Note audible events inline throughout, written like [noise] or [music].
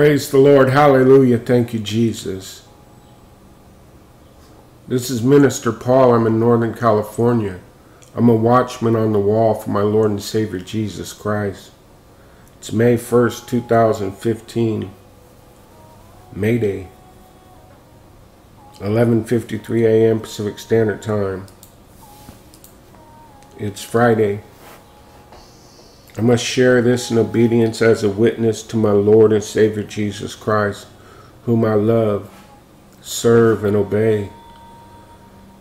Praise the Lord. Hallelujah. Thank you, Jesus. This is Minister Paul. I'm in Northern California. I'm a watchman on the wall for my Lord and Savior Jesus Christ. It's May 1st, 2015. May Day. 11:53 a.m. Pacific Standard Time. It's Friday. I must share this in obedience as a witness to my Lord and Savior Jesus Christ, whom I love, serve, and obey.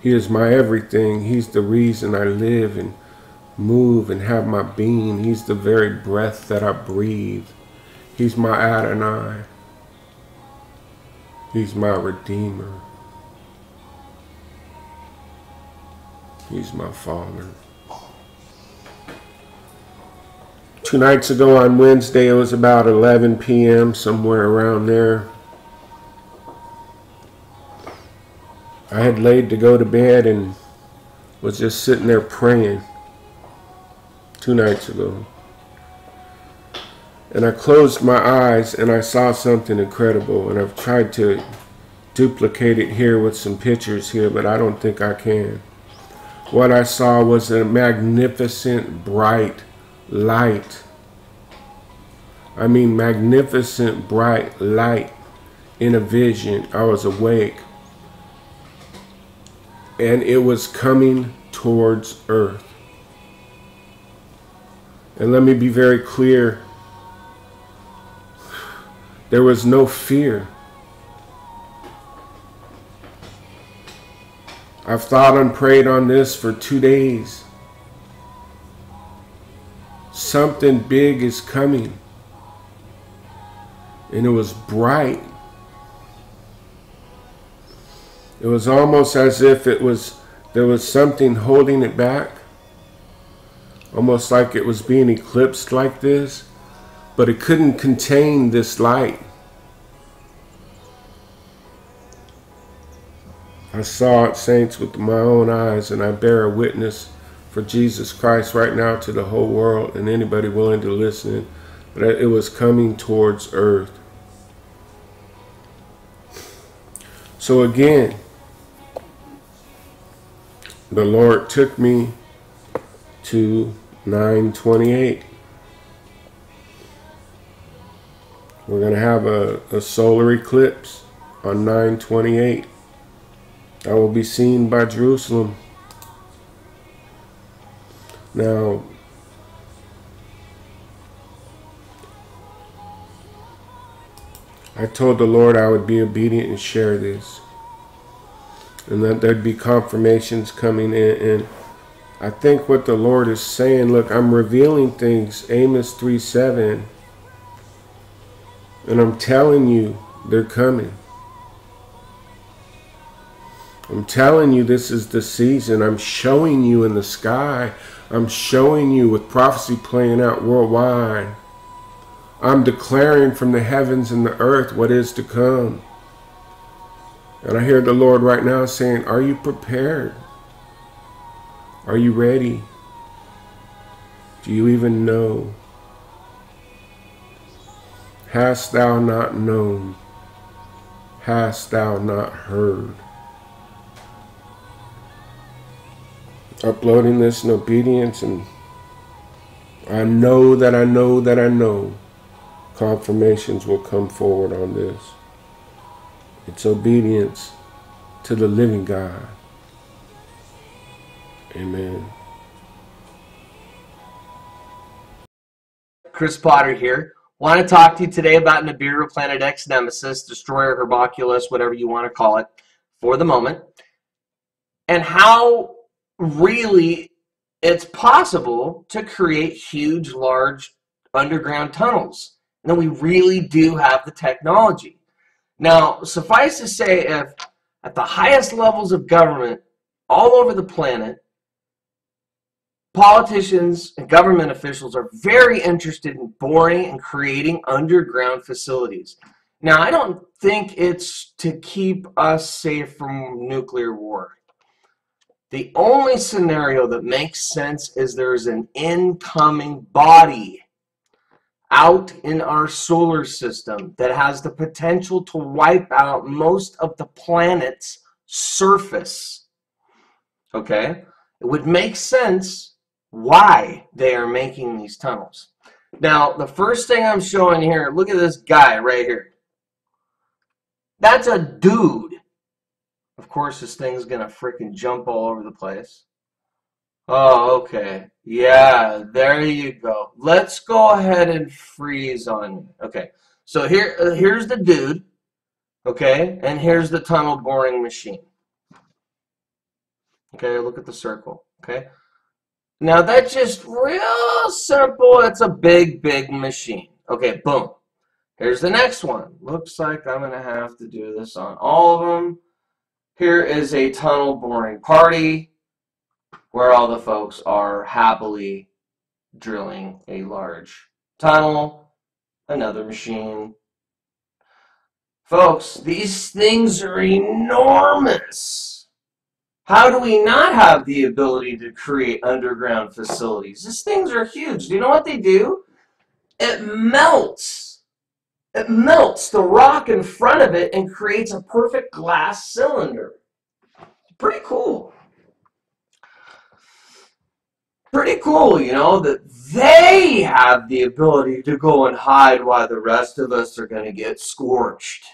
He is my everything. He's the reason I live and move and have my being. He's the very breath that I breathe. He's my Adonai. He's my Redeemer. He's my Father. Two nights ago on Wednesday, it was about 11 p.m., somewhere around there. I had laid to go to bed and was just sitting there praying two nights ago. And I closed my eyes and I saw something incredible. And I've tried to duplicate it here with some pictures here, but I don't think I can. What I saw was a magnificent, bright light. I mean, magnificent, bright light in a vision. I was awake. And it was coming towards earth. And let me be very clear there was no fear. I've thought and prayed on this for two days. Something big is coming. And it was bright. It was almost as if it was there was something holding it back. Almost like it was being eclipsed like this, but it couldn't contain this light. I saw it, saints, with my own eyes, and I bear a witness for Jesus Christ right now to the whole world and anybody willing to listen. But it was coming towards earth. So again, the Lord took me to 928. We're going to have a, a solar eclipse on 928. I will be seen by Jerusalem. Now, I told the Lord I would be obedient and share this. And that there'd be confirmations coming in. And I think what the Lord is saying, look, I'm revealing things, Amos 3 7. And I'm telling you, they're coming. I'm telling you, this is the season. I'm showing you in the sky. I'm showing you with prophecy playing out worldwide. I'm declaring from the heavens and the earth what is to come. And I hear the Lord right now saying, Are you prepared? Are you ready? Do you even know? Hast thou not known? Hast thou not heard? Uploading this in obedience, and I know that I know that I know confirmations will come forward on this. It's obedience to the living God. Amen. Chris Potter here. Want to talk to you today about Nibiru Planet X Nemesis, Destroyer Hercolubus, whatever you want to call it for the moment, and how really it's possible to create huge, large underground tunnels. And we really do have the technology. Now, suffice to say, if at the highest levels of government all over the planet, politicians and government officials are very interested in boring and creating underground facilities. Now, I don't think it's to keep us safe from nuclear war. The only scenario that makes sense is there's an incoming body. out in our solar system that has the potential to wipe out most of the planet's surface. Okay? It would make sense why they are making these tunnels. Now, the first thing I'm showing here, look at this guy right here. That's a dude. Of course, this thing's to freaking jump all over the place. Oh, okay. Yeah, there you go. Let's go ahead and freeze on you. Okay, so here, uh, here's the dude. Okay, and here's the tunnel boring machine. Okay, look at the circle. Okay, now that's just real simple. It's a big, big machine. Okay, boom. Here's the next one. Looks like I'm going to have to do this on all of them. Here is a tunnel boring party where all the folks are happily drilling a large tunnel, another machine. Folks, these things are enormous. How do we not have the ability to create underground facilities? These things are huge. Do you know what they do? It melts. It melts the rock in front of it and creates a perfect glass cylinder. Pretty cool pretty cool, you know, that they have the ability to go and hide while the rest of us are going to get scorched.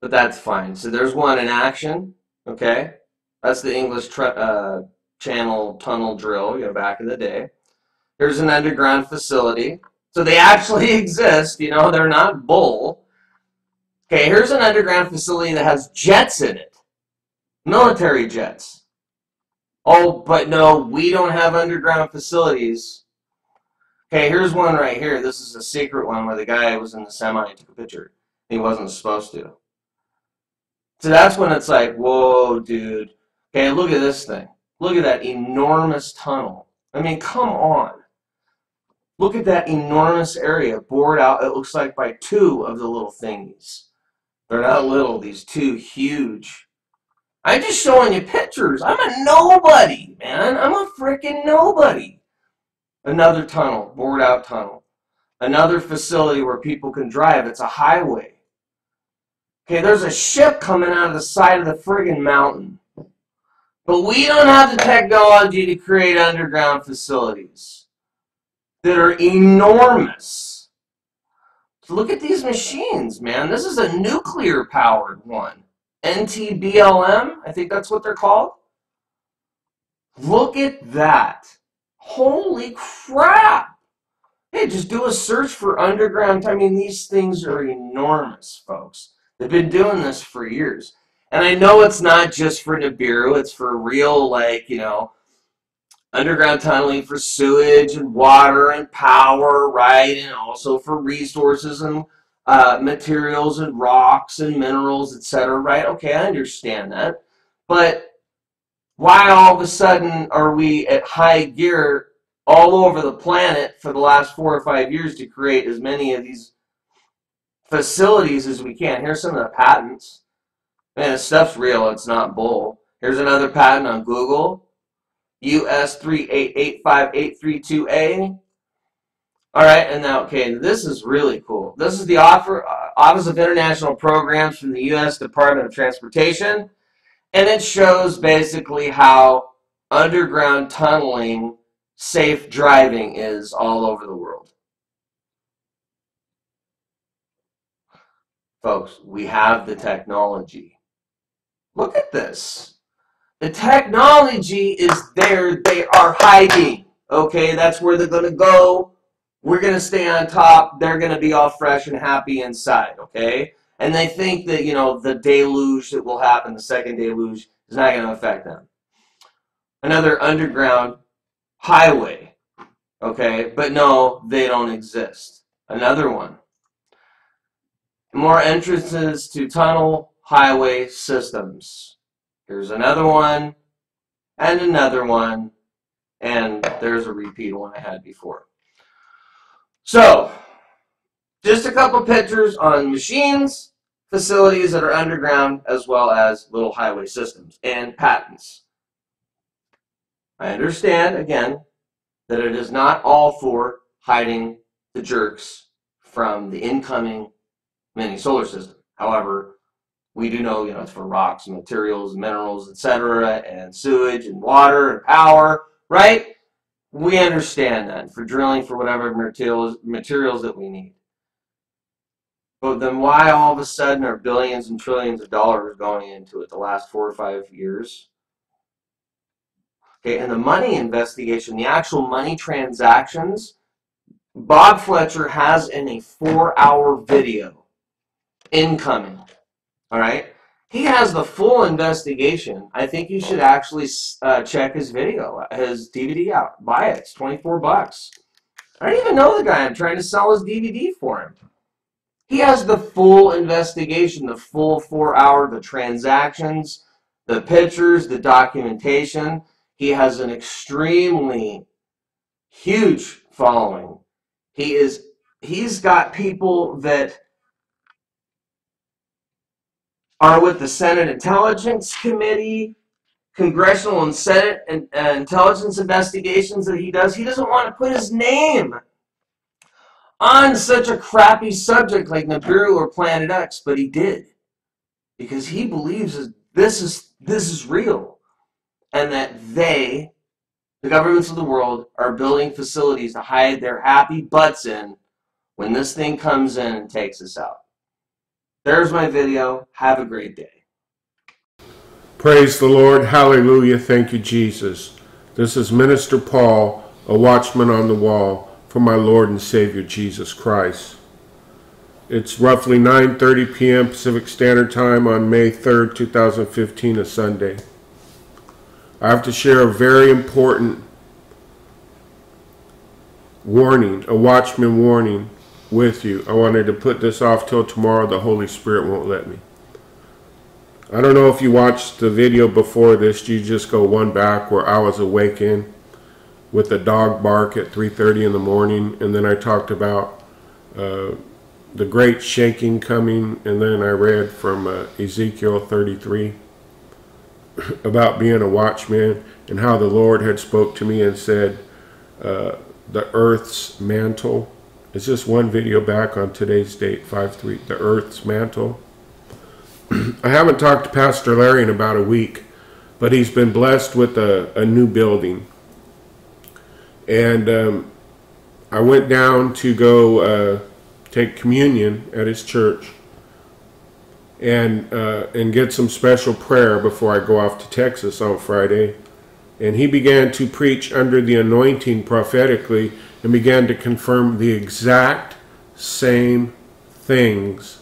But that's fine. So there's one in action, okay? That's the English uh, Channel tunnel drill, you know, back in the day. Here's an underground facility. So they actually [laughs] exist, you know, they're not bull. Okay, here's an underground facility that has jets in it. Military jets. Oh, but no, we don't have underground facilities. Okay, here's one right here. This is a secret one where the guy was in the semi and took a picture. He wasn't supposed to. So that's when it's like, whoa, dude. Okay, look at this thing. Look at that enormous tunnel. I mean, come on. Look at that enormous area bored out, it looks like, by two of the little thingies. They're not little, these two huge I'm just showing you pictures. I'm a nobody, man. I'm a freaking nobody. Another tunnel, bored out tunnel. Another facility where people can drive. It's a highway. Okay, there's a ship coming out of the side of the friggin' mountain. But we don't have the technology to create underground facilities that are enormous. Look at these machines, man. This is a nuclear powered one. NTBLM, I think that's what they're called. Look at that. Holy crap. Hey, just do a search for underground. I mean, these things are enormous, folks. They've been doing this for years. And I know it's not just for Nibiru, it's for real, like, you know, underground tunneling for sewage and water and power, right? And also for resources and uh, materials and rocks and minerals, etc. Right? Okay, I understand that. But why all of a sudden are we at high gear all over the planet for the last four or five years to create as many of these facilities as we can? Here's some of the patents. Man, this stuff's real. It's not bull. Here's another patent on Google. US 3885832A. All right, and now, okay, this is really cool. This is the offer, uh, Office of International Programs from the U.S. Department of Transportation, and it shows basically how underground tunneling safe driving is all over the world. Folks, we have the technology. Look at this. The technology is there. They are hiding. Okay, that's where they're going to go we're going to stay on top. They're going to be all fresh and happy inside, okay? And they think that, you know, the deluge that will happen, the second deluge, is not going to affect them. Another underground highway, okay? But no, they don't exist. Another one. More entrances to tunnel highway systems. Here's another one, and another one, and there's a repeat one I had before. So, just a couple pictures on machines, facilities that are underground, as well as little highway systems and patents. I understand, again, that it is not all for hiding the jerks from the incoming mini solar system. However, we do know, you know, it's for rocks and materials, and minerals, etc., and sewage and water and power, right? We understand that for drilling for whatever materials materials that we need. But then why all of a sudden are billions and trillions of dollars going into it the last four or five years? Okay, and the money investigation, the actual money transactions, Bob Fletcher has in a four hour video incoming. All right. He has the full investigation. I think you should actually uh, check his video, his DVD out. Buy it. It's 24 bucks. I don't even know the guy. I'm trying to sell his DVD for him. He has the full investigation, the full four hour, the transactions, the pictures, the documentation. He has an extremely huge following. He is he's got people that are with the Senate Intelligence Committee, congressional and Senate and, uh, intelligence investigations that he does. He doesn't want to put his name on such a crappy subject like Nibiru or Planet X, but he did because he believes this is this is real and that they, the governments of the world, are building facilities to hide their happy butts in when this thing comes in and takes us out. There's my video. Have a great day. Praise the Lord. Hallelujah. Thank you, Jesus. This is Minister Paul, a watchman on the wall for my Lord and Savior Jesus Christ. It's roughly 9:30 p.m. Pacific Standard Time on May 3rd, 2015, a Sunday. I have to share a very important warning, a watchman warning with you. I wanted to put this off till tomorrow. The Holy Spirit won't let me. I don't know if you watched the video before this. You just go one back where I was awakened with a dog bark at 3.30 in the morning. And then I talked about uh, the great shaking coming. And then I read from uh, Ezekiel 33 [coughs] about being a watchman and how the Lord had spoke to me and said, uh, the earth's mantle it's just one video back on today's date, 5-3, the Earth's Mantle. [clears throat] I haven't talked to Pastor Larry in about a week, but he's been blessed with a, a new building. And um, I went down to go uh, take communion at his church and uh, and get some special prayer before I go off to Texas on Friday. And he began to preach under the anointing prophetically and began to confirm the exact same things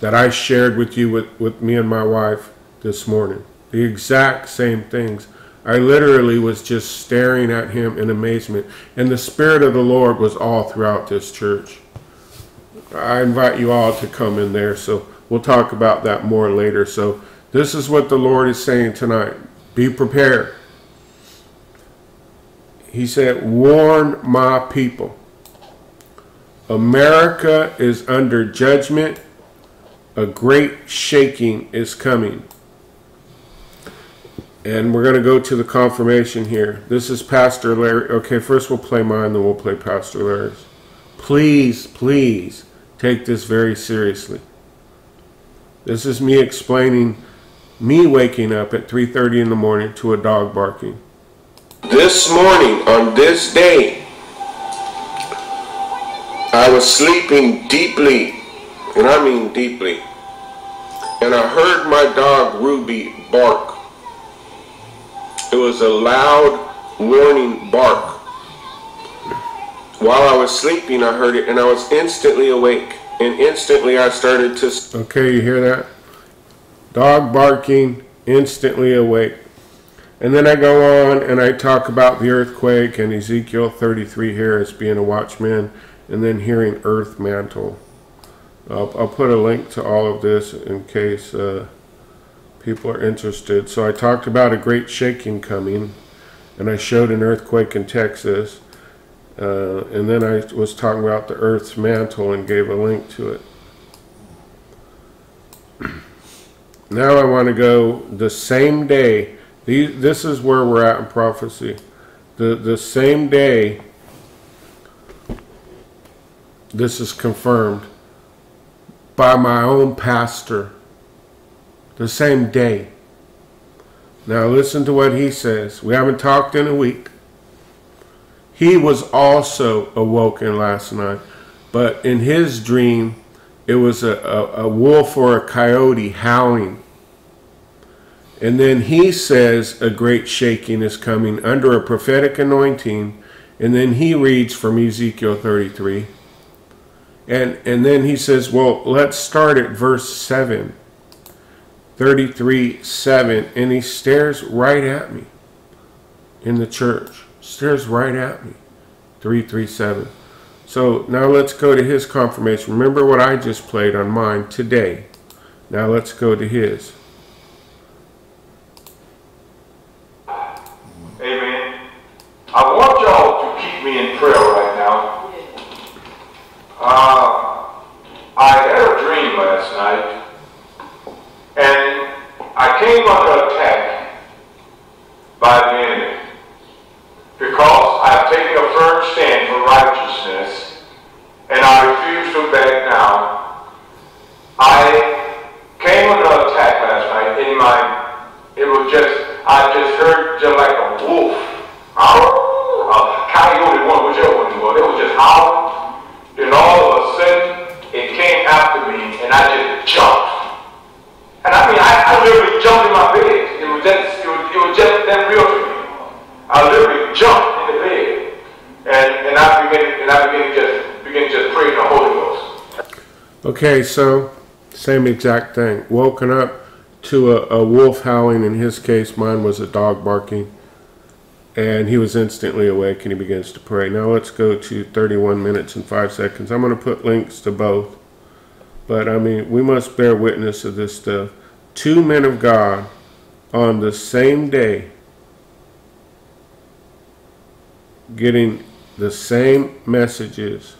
that I shared with you with, with me and my wife this morning. The exact same things. I literally was just staring at him in amazement. And the Spirit of the Lord was all throughout this church. I invite you all to come in there. So we'll talk about that more later. So this is what the Lord is saying tonight. Be prepared. He said, Warn my people. America is under judgment. A great shaking is coming. And we're going to go to the confirmation here. This is Pastor Larry. Okay, first we'll play mine, then we'll play Pastor Larry's. Please, please take this very seriously. This is me explaining me waking up at 3.30 in the morning to a dog barking. This morning, on this day, I was sleeping deeply, and I mean deeply, and I heard my dog Ruby bark. It was a loud warning bark. While I was sleeping, I heard it, and I was instantly awake, and instantly I started to... Okay, you hear that? Dog barking, instantly awake. And then I go on and I talk about the earthquake and Ezekiel 33 here as being a watchman and then hearing earth mantle. I'll, I'll put a link to all of this in case uh, people are interested. So I talked about a great shaking coming and I showed an earthquake in Texas. Uh, and then I was talking about the earth's mantle and gave a link to it. [clears throat] now I want to go the same day these, this is where we're at in prophecy. The, the same day this is confirmed by my own pastor the same day. Now, listen to what he says. We haven't talked in a week. He was also awoken last night, but in his dream, it was a, a, a wolf or a coyote howling. And then he says a great shaking is coming under a prophetic anointing. And then he reads from Ezekiel 33. And, and then he says, well, let's start at verse 7. 33 7. And he stares right at me in the church. Stares right at me. 337. So now let's go to his confirmation. Remember what I just played on mine today. Now let's go to his. Amen. I want y'all to keep me in prayer right now. Uh, I had a dream last night, and I came under attack by the enemy because I've taken a firm stand for righteousness, and I refuse to back down. I came under attack last night in my, it was just, I just heard just like a wolf. A coyote one, whichever one it was. It was just howling. Then all of a sudden, it came after me, and I just jumped. And I mean, I, I literally jumped in my bed. It was just, it was, it was just that real to me. I literally jumped in the bed, and and I began and I began just begin just pray in the Holy Ghost. Okay, so same exact thing. Woken up to a, a wolf howling. In his case, mine was a dog barking. And he was instantly awake and he begins to pray. Now let's go to 31 minutes and 5 seconds. I'm going to put links to both. But I mean, we must bear witness of this stuff. Two men of God on the same day getting the same messages.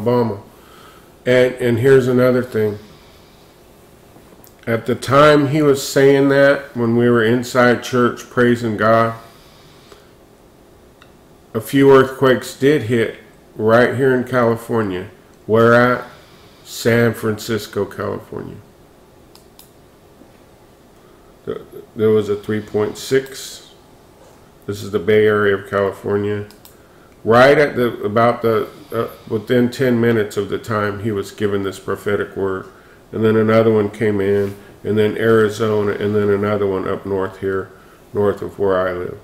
Obama. And and here's another thing. At the time he was saying that, when we were inside church praising God, a few earthquakes did hit right here in California. Where at? San Francisco, California. There was a 3.6. This is the Bay Area of California right at the about the uh, within 10 minutes of the time he was given this prophetic word. And then another one came in and then arizona and then another one up north here north of where i live.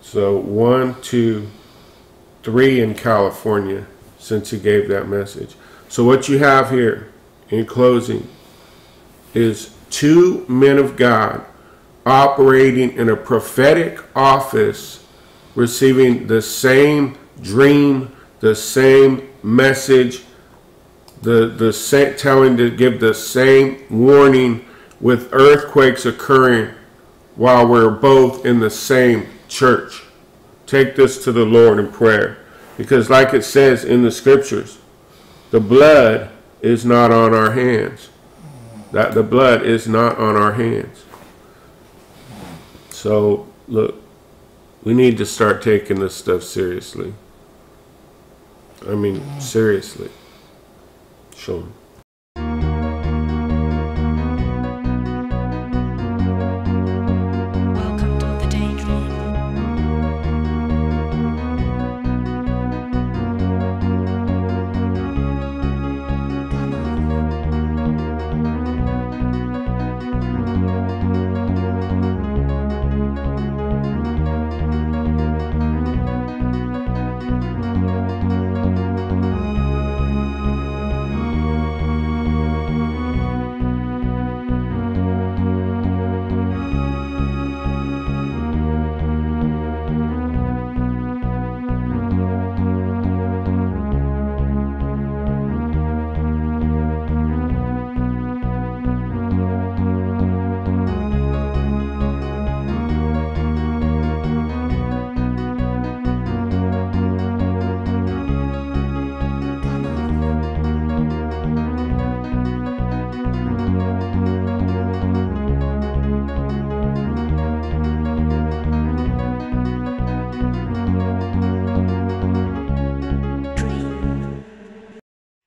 So one two three in california since he gave that message. So what you have here in closing is two men of god operating in a prophetic office receiving the same dream, the same message, the the sa- telling to give the same warning with earthquakes occurring while we're both in the same church. Take this to the Lord in prayer. Because, like it says in the scriptures, the blood is not on our hands. That the blood is not on our hands. So, look, we need to start taking this stuff seriously. I mean, seriously. Show.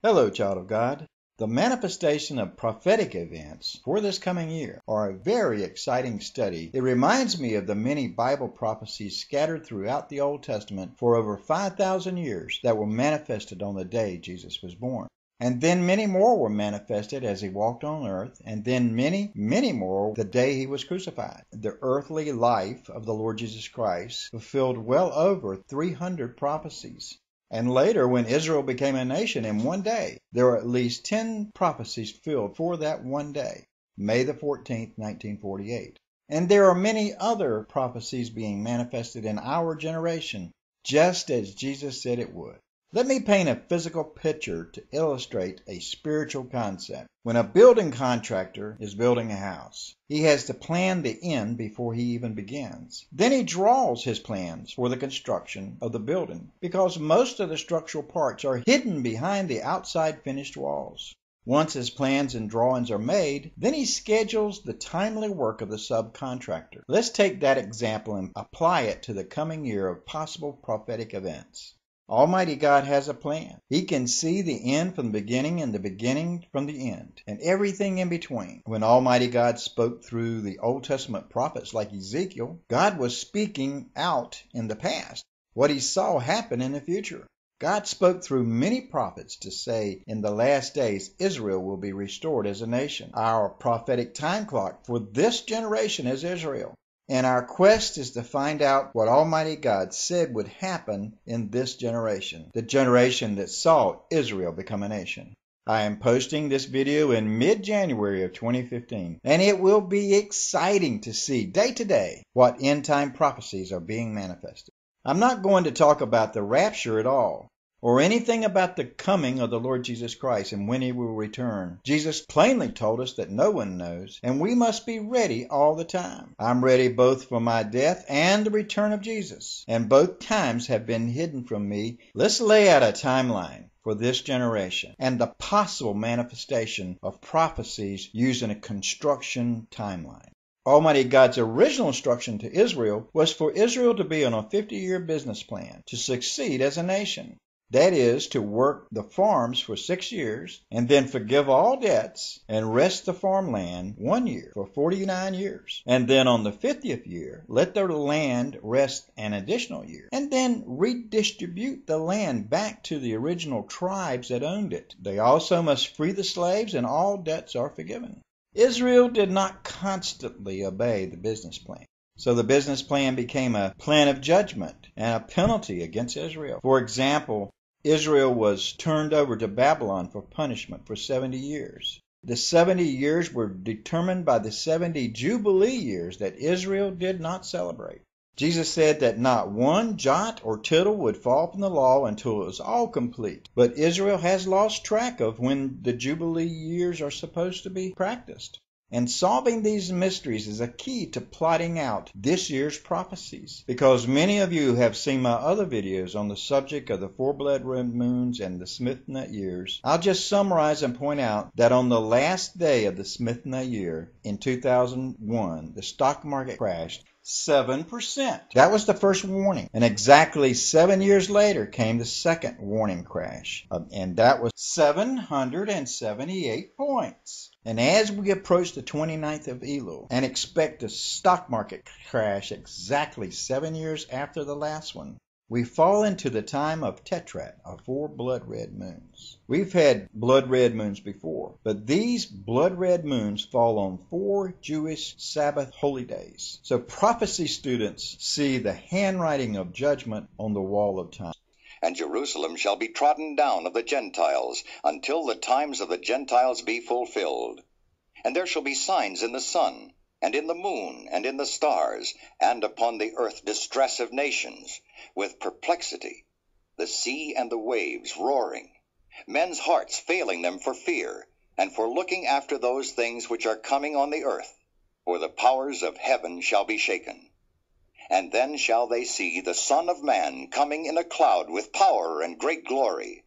Hello, child of God. The manifestation of prophetic events for this coming year are a very exciting study. It reminds me of the many Bible prophecies scattered throughout the Old Testament for over 5,000 years that were manifested on the day Jesus was born. And then many more were manifested as he walked on earth, and then many, many more the day he was crucified. The earthly life of the Lord Jesus Christ fulfilled well over 300 prophecies. And later, when Israel became a nation in one day, there were at least 10 prophecies filled for that one day, May the 14th, 1948. And there are many other prophecies being manifested in our generation, just as Jesus said it would. Let me paint a physical picture to illustrate a spiritual concept. When a building contractor is building a house, he has to plan the end before he even begins. Then he draws his plans for the construction of the building because most of the structural parts are hidden behind the outside finished walls. Once his plans and drawings are made, then he schedules the timely work of the subcontractor. Let's take that example and apply it to the coming year of possible prophetic events. Almighty God has a plan. He can see the end from the beginning and the beginning from the end, and everything in between. When Almighty God spoke through the Old Testament prophets like Ezekiel, God was speaking out in the past what he saw happen in the future. God spoke through many prophets to say in the last days Israel will be restored as a nation. Our prophetic time clock for this generation is Israel. And our quest is to find out what Almighty God said would happen in this generation, the generation that saw Israel become a nation. I am posting this video in mid-January of 2015, and it will be exciting to see day to day what end-time prophecies are being manifested. I'm not going to talk about the rapture at all, or anything about the coming of the Lord Jesus Christ and when he will return. Jesus plainly told us that no one knows, and we must be ready all the time. I'm ready both for my death and the return of Jesus, and both times have been hidden from me. Let's lay out a timeline for this generation and the possible manifestation of prophecies using a construction timeline. Almighty God's original instruction to Israel was for Israel to be on a 50 year business plan to succeed as a nation. That is, to work the farms for six years and then forgive all debts and rest the farmland one year for 49 years. And then on the 50th year, let the land rest an additional year. And then redistribute the land back to the original tribes that owned it. They also must free the slaves and all debts are forgiven. Israel did not constantly obey the business plan. So the business plan became a plan of judgment and a penalty against Israel. For example, Israel was turned over to Babylon for punishment for 70 years. The 70 years were determined by the 70 Jubilee years that Israel did not celebrate. Jesus said that not one jot or tittle would fall from the law until it was all complete. But Israel has lost track of when the Jubilee years are supposed to be practiced. And solving these mysteries is a key to plotting out this year's prophecies. Because many of you have seen my other videos on the subject of the four blood red moons and the Shemitah years, I'll just summarize and point out that on the last day of the Shemitah year in 2001, the stock market crashed 7%. That was the first warning. And exactly seven years later came the second warning crash. And that was 778 points. And as we approach the 29th of Elul and expect a stock market crash exactly seven years after the last one, we fall into the time of Tetrad, or four blood red moons. We've had blood red moons before, but these blood red moons fall on four Jewish Sabbath holy days. So prophecy students see the handwriting of judgment on the wall of time. And Jerusalem shall be trodden down of the Gentiles, until the times of the Gentiles be fulfilled. And there shall be signs in the sun, and in the moon, and in the stars, and upon the earth distress of nations, with perplexity, the sea and the waves roaring, men's hearts failing them for fear, and for looking after those things which are coming on the earth, for the powers of heaven shall be shaken. And then shall they see the Son of Man coming in a cloud with power and great glory.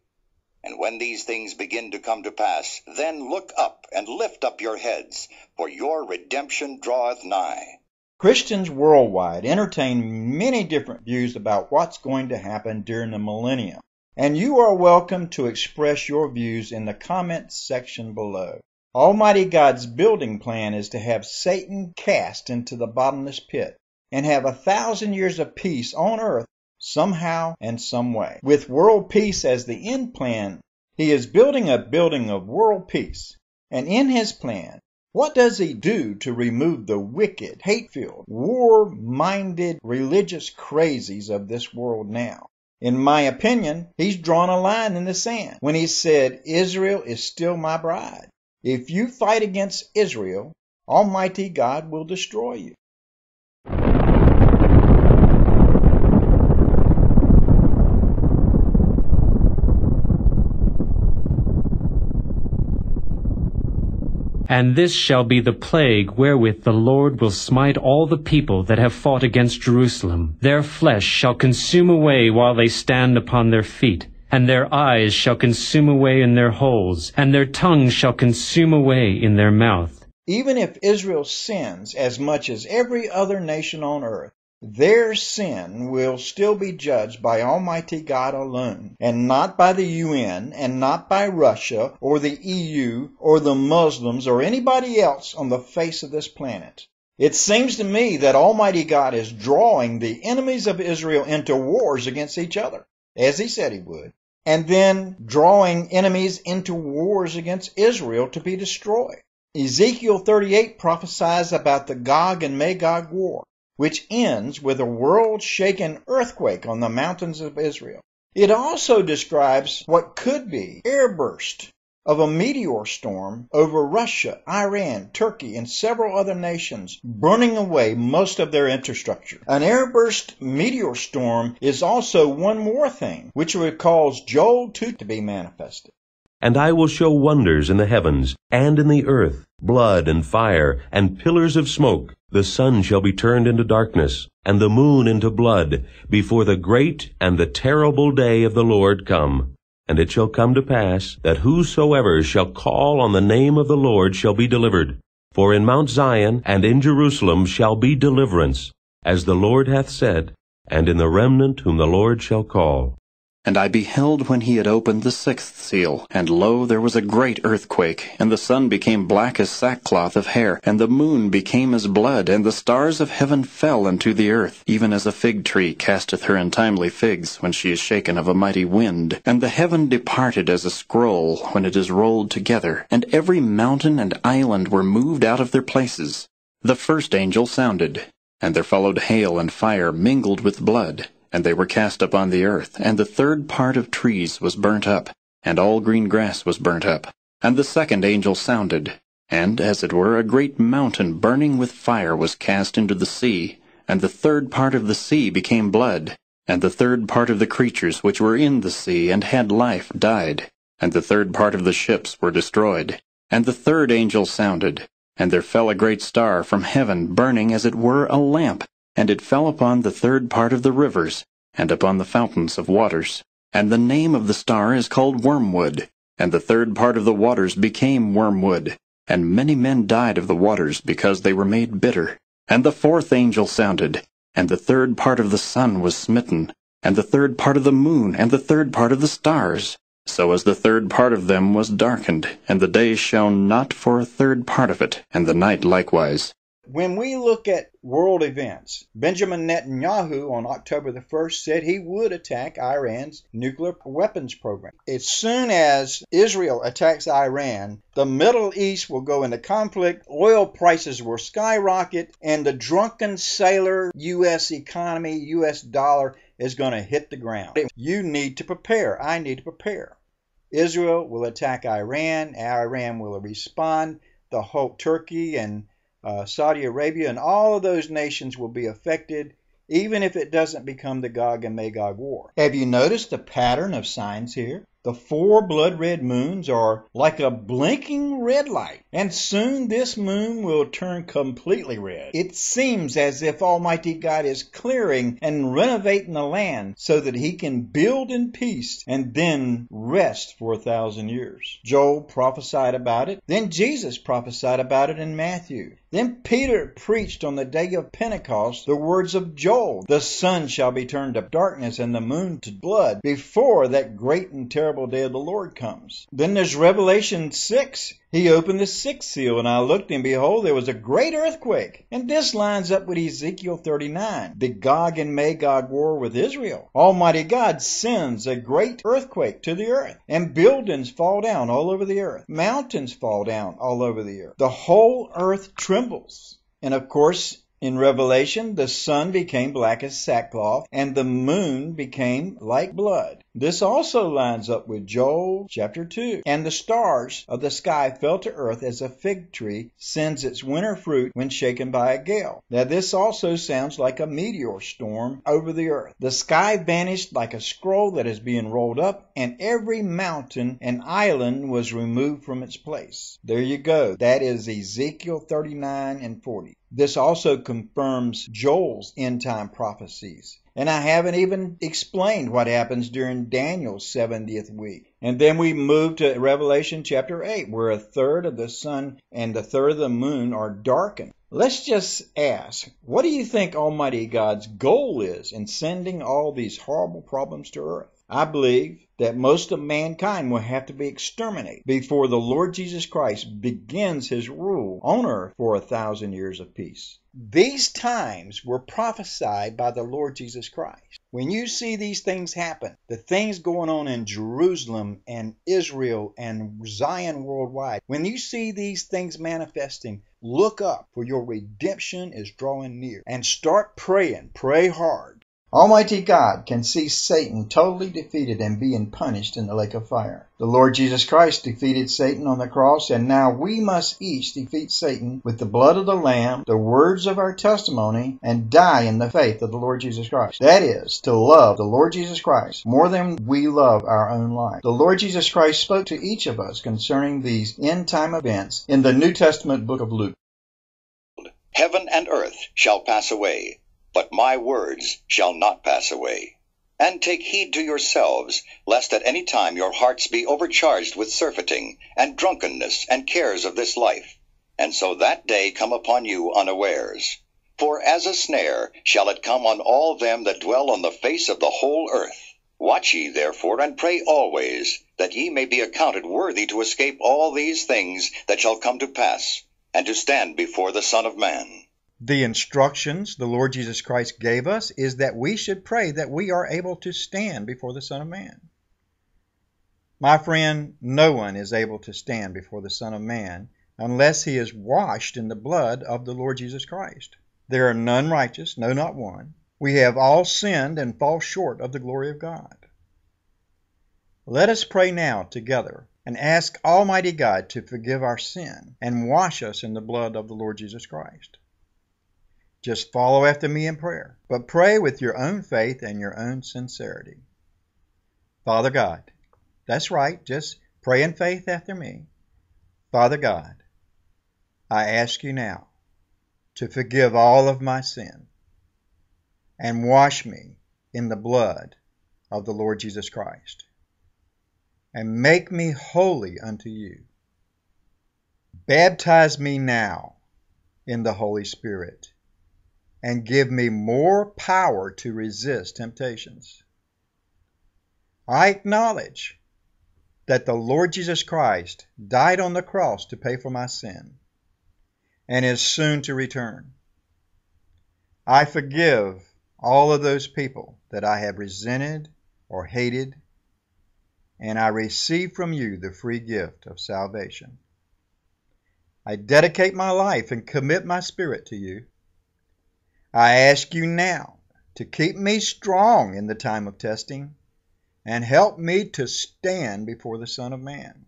And when these things begin to come to pass, then look up and lift up your heads, for your redemption draweth nigh. Christians worldwide entertain many different views about what's going to happen during the millennium, and you are welcome to express your views in the comments section below. Almighty God's building plan is to have Satan cast into the bottomless pit and have a thousand years of peace on earth somehow and some way. With world peace as the end plan, he is building a building of world peace. And in his plan, what does he do to remove the wicked, hate filled, war minded religious crazies of this world now? In my opinion, he's drawn a line in the sand when he said, Israel is still my bride. If you fight against Israel, Almighty God will destroy you. And this shall be the plague wherewith the Lord will smite all the people that have fought against Jerusalem. Their flesh shall consume away while they stand upon their feet, and their eyes shall consume away in their holes, and their tongue shall consume away in their mouth. Even if Israel sins as much as every other nation on earth, their sin will still be judged by Almighty God alone, and not by the UN, and not by Russia, or the EU, or the Muslims, or anybody else on the face of this planet. It seems to me that Almighty God is drawing the enemies of Israel into wars against each other, as he said he would, and then drawing enemies into wars against Israel to be destroyed. Ezekiel 38 prophesies about the Gog and Magog war which ends with a world shaking earthquake on the mountains of Israel. It also describes what could be airburst of a meteor storm over Russia, Iran, Turkey, and several other nations, burning away most of their infrastructure. An airburst meteor storm is also one more thing, which would cause Joel 2 to be manifested. And I will show wonders in the heavens and in the earth, blood and fire and pillars of smoke. The sun shall be turned into darkness, and the moon into blood, before the great and the terrible day of the Lord come. And it shall come to pass, that whosoever shall call on the name of the Lord shall be delivered. For in Mount Zion and in Jerusalem shall be deliverance, as the Lord hath said, and in the remnant whom the Lord shall call. And I beheld when he had opened the sixth seal, and lo, there was a great earthquake, and the sun became black as sackcloth of hair, and the moon became as blood, and the stars of heaven fell unto the earth, even as a fig tree casteth her untimely figs when she is shaken of a mighty wind. And the heaven departed as a scroll when it is rolled together, and every mountain and island were moved out of their places. The first angel sounded, and there followed hail and fire mingled with blood and they were cast upon the earth, and the third part of trees was burnt up, and all green grass was burnt up. And the second angel sounded, and as it were a great mountain burning with fire was cast into the sea, and the third part of the sea became blood, and the third part of the creatures which were in the sea and had life died, and the third part of the ships were destroyed. And the third angel sounded, And there fell a great star from heaven, burning as it were a lamp, and it fell upon the third part of the rivers, and upon the fountains of waters. And the name of the star is called Wormwood. And the third part of the waters became wormwood. And many men died of the waters, because they were made bitter. And the fourth angel sounded, and the third part of the sun was smitten, and the third part of the moon, and the third part of the stars. So as the third part of them was darkened, and the day shone not for a third part of it, and the night likewise. When we look at world events, Benjamin Netanyahu on October the 1st said he would attack Iran's nuclear weapons program. As soon as Israel attacks Iran, the Middle East will go into conflict, oil prices will skyrocket, and the drunken sailor U.S. economy, U.S. dollar is going to hit the ground. You need to prepare. I need to prepare. Israel will attack Iran. Iran will respond. The whole Turkey and uh, Saudi Arabia, and all of those nations will be affected, even if it doesn't become the Gog and Magog war. Have you noticed the pattern of signs here? The four blood red moons are like a blinking red light, and soon this moon will turn completely red. It seems as if Almighty God is clearing and renovating the land so that he can build in peace and then rest for a thousand years. Joel prophesied about it, then Jesus prophesied about it in Matthew. Then Peter preached on the day of Pentecost the words of Joel The sun shall be turned to darkness and the moon to blood before that great and terrible day of the Lord comes. Then there's Revelation 6. He opened the sixth seal, and I looked, and behold, there was a great earthquake. And this lines up with Ezekiel 39, the Gog and Magog war with Israel. Almighty God sends a great earthquake to the earth, and buildings fall down all over the earth. Mountains fall down all over the earth. The whole earth trembles. And of course, in Revelation, the sun became black as sackcloth, and the moon became like blood. This also lines up with Joel chapter 2. And the stars of the sky fell to earth as a fig tree sends its winter fruit when shaken by a gale. Now, this also sounds like a meteor storm over the earth. The sky vanished like a scroll that is being rolled up, and every mountain and island was removed from its place. There you go. That is Ezekiel 39 and 40. This also confirms Joel's end time prophecies. And I haven't even explained what happens during Daniel's 70th week. And then we move to Revelation chapter 8, where a third of the sun and a third of the moon are darkened. Let's just ask, what do you think Almighty God's goal is in sending all these horrible problems to earth? I believe that most of mankind will have to be exterminated before the Lord Jesus Christ begins his rule on earth for a thousand years of peace. These times were prophesied by the Lord Jesus Christ. When you see these things happen, the things going on in Jerusalem and Israel and Zion worldwide, when you see these things manifesting, look up for your redemption is drawing near and start praying. Pray hard. Almighty God can see Satan totally defeated and being punished in the lake of fire. The Lord Jesus Christ defeated Satan on the cross, and now we must each defeat Satan with the blood of the Lamb, the words of our testimony, and die in the faith of the Lord Jesus Christ. That is, to love the Lord Jesus Christ more than we love our own life. The Lord Jesus Christ spoke to each of us concerning these end time events in the New Testament book of Luke. Heaven and earth shall pass away but my words shall not pass away. And take heed to yourselves, lest at any time your hearts be overcharged with surfeiting, and drunkenness, and cares of this life, and so that day come upon you unawares. For as a snare shall it come on all them that dwell on the face of the whole earth. Watch ye therefore, and pray always, that ye may be accounted worthy to escape all these things that shall come to pass, and to stand before the Son of Man. The instructions the Lord Jesus Christ gave us is that we should pray that we are able to stand before the Son of Man. My friend, no one is able to stand before the Son of Man unless he is washed in the blood of the Lord Jesus Christ. There are none righteous, no, not one. We have all sinned and fall short of the glory of God. Let us pray now together and ask Almighty God to forgive our sin and wash us in the blood of the Lord Jesus Christ. Just follow after me in prayer, but pray with your own faith and your own sincerity. Father God, that's right, just pray in faith after me. Father God, I ask you now to forgive all of my sin and wash me in the blood of the Lord Jesus Christ and make me holy unto you. Baptize me now in the Holy Spirit and give me more power to resist temptations. I acknowledge that the Lord Jesus Christ died on the cross to pay for my sin and is soon to return. I forgive all of those people that I have resented or hated, and I receive from you the free gift of salvation. I dedicate my life and commit my spirit to you. I ask you now to keep me strong in the time of testing and help me to stand before the Son of Man.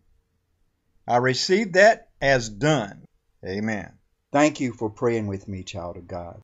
I receive that as done. Amen. Thank you for praying with me, child of God.